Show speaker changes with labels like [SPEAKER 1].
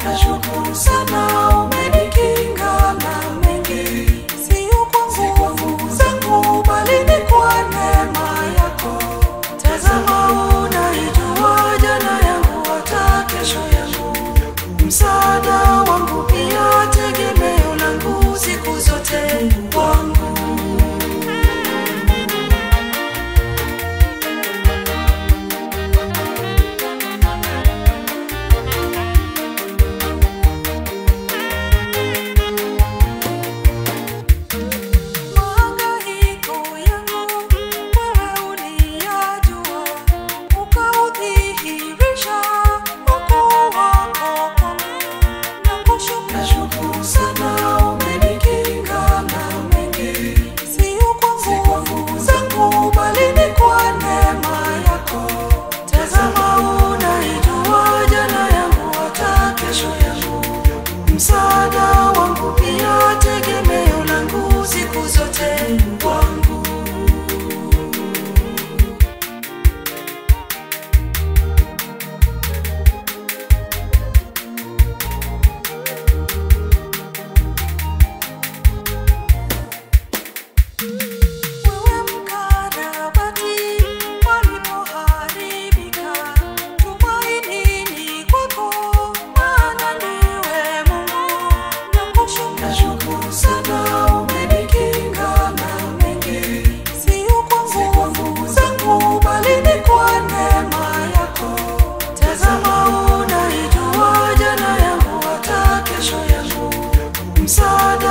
[SPEAKER 1] Cajou wanna